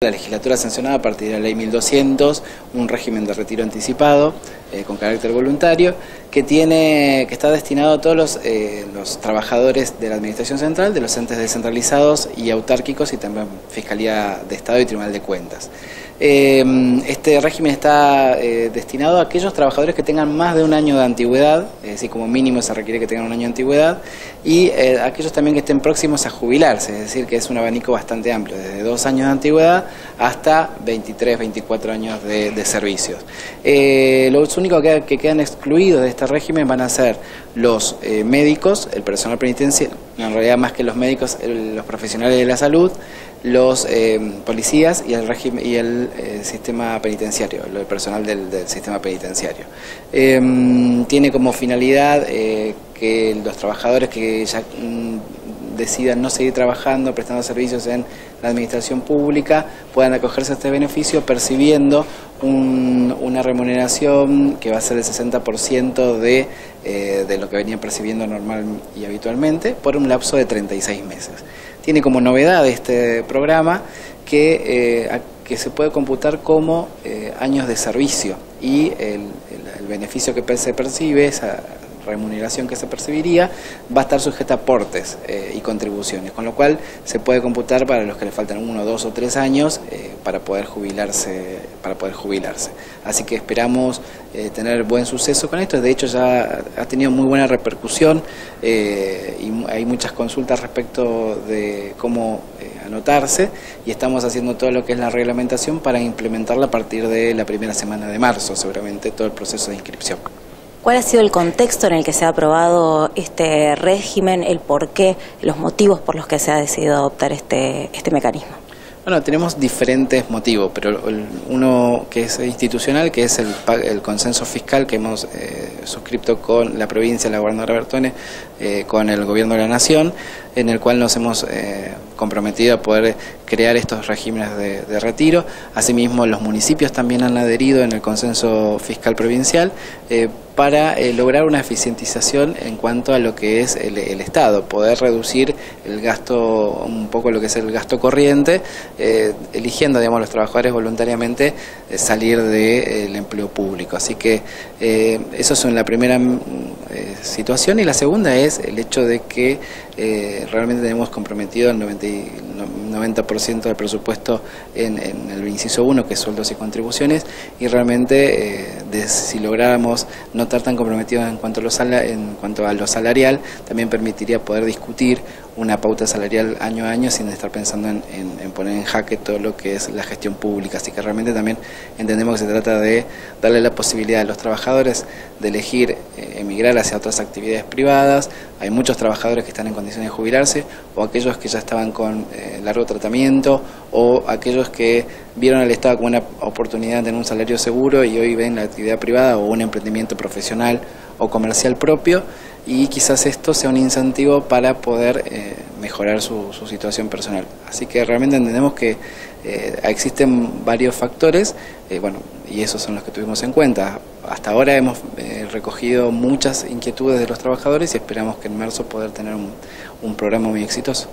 La legislatura ha sancionado a partir de la ley 1200 un régimen de retiro anticipado eh, con carácter voluntario que tiene que está destinado a todos los, eh, los, trabajadores de la Administración Central, de los entes descentralizados y autárquicos y también Fiscalía de Estado y Tribunal de Cuentas. Eh, este régimen está destinado a aquellos trabajadores que tengan más de un año de antigüedad, decir, como mínimo se requiere que tengan un año de antigüedad, y aquellos también que estén próximos a jubilarse, es decir, que es un abanico bastante amplio, desde dos años de antigüedad hasta 23, 24 años de, servicios. Eh, los únicos que, quedan excluidos de este régimen van a ser los eh, médicos, el personal penitenciario, en realidad más que los médicos, los profesionales de la salud, los eh, policías y el, régimen, y el sistema penitenciario, el personal del, sistema penitenciario. Em, tiene como finalidad que los trabajadores que ya mm, decidan no seguir trabajando, prestando servicios en la administración pública, puedan acogerse a este beneficio percibiendo una remuneración que va a ser el 60% de, eh, de lo que venían percibiendo normal y habitualmente por un lapso de 36 meses. Tiene como novedad este programa que, eh, que se puede computar como eh, años de servicio y el, el, beneficio que se percibe es remuneración que se percibiría va a estar sujeta a aportes eh, y contribuciones, con lo cual se puede computar para los que le faltan uno, dos o tres años eh, para poder jubilarse, para poder jubilarse. Así que esperamos eh, tener buen suceso con esto. De hecho ya ha tenido muy buena repercusión y hay muchas consultas respecto de cómo anotarse y estamos haciendo todo lo que es la reglamentación para implementarla a partir de la primera semana de marzo, seguramente todo el proceso de inscripción. ¿Cuál ha sido el contexto en el que se ha aprobado este régimen, el por qué, los motivos por los que se ha decidido adoptar este, este mecanismo? Bueno, tenemos diferentes motivos, pero uno que es institucional, que es el, el consenso fiscal que hemos eh, suscrito con la provincia, la gobernadora Bertone, eh, con el gobierno de la nación, en el cual nos hemos eh, comprometido a poder crear estos regímenes de, retiro. Asimismo, los municipios también han adherido en el consenso fiscal provincial eh, para eh, lograr una eficientización en cuanto a lo que es el, Estado, poder reducir el gasto, un poco lo que es el gasto corriente, eligiendo, digamos, los trabajadores voluntariamente salir del empleo público. Así que eso es la primera mm, situación y la segunda es el hecho de que realmente tenemos comprometido el 90%, del presupuesto en, el inciso 1, que es sueldos y contribuciones, y realmente eh, si lográramos no estar tan comprometidos en cuanto, a lo en cuanto a lo salarial, también permitiría poder discutir una pauta salarial año a año sin estar pensando en, poner en jaque todo lo que es la gestión pública. Así que realmente también entendemos que se trata de darle la posibilidad a los trabajadores de elegir eh, emigrar hacia otras actividades privadas. Hay muchos trabajadores que están en condiciones de jubilarse o aquellos que ya estaban con eh, largo tratamiento o aquellos que vieron al Estado como una oportunidad de tener un salario seguro y hoy ven la actividad privada o un emprendimiento profesional o comercial propio y quizás esto sea un incentivo para poder eh, mejorar su, situación personal. Así que realmente entendemos que eh, existen varios factores, eh, bueno, y esos son los que tuvimos en cuenta. Hasta ahora hemos recogido muchas inquietudes de los trabajadores y esperamos que en marzo poder tener un programa muy exitoso.